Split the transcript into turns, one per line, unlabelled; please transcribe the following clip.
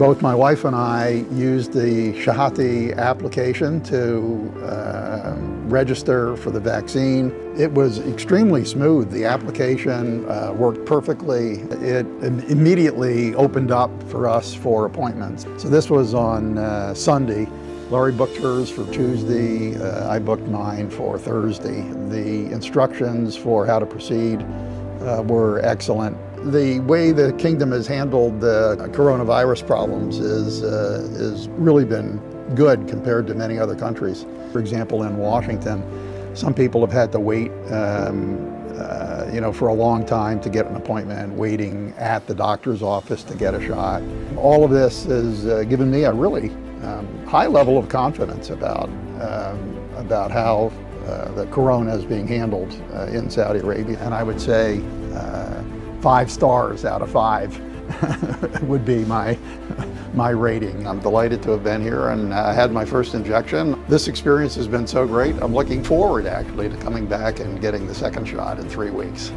Both my wife and I used the Sehhaty application to uh, register for the vaccine. It was extremely smooth. The application uh, worked perfectly. It immediately opened up for us for appointments. So this was on uh, Sunday. Laurie booked hers for Tuesday. Uh, I booked mine for Thursday. The instructions for how to proceed uh, were excellent. The way the kingdom has handled the coronavirus problems is, uh, is really been good compared to many other countries. For example, in Washington, some people have had to wait um, uh, you know, for a long time to get an appointment, waiting at the doctor's office to get a shot. All of this has uh, given me a really um, high level of confidence about, um, about how uh, the corona is being handled uh, in Saudi Arabia. And I would say uh, five stars out of five would be my, my rating. I'm delighted to have been here and uh, had my first injection. This experience has been so great. I'm looking forward actually to coming back and getting the second shot in three weeks.